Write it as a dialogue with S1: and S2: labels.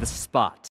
S1: The Spot.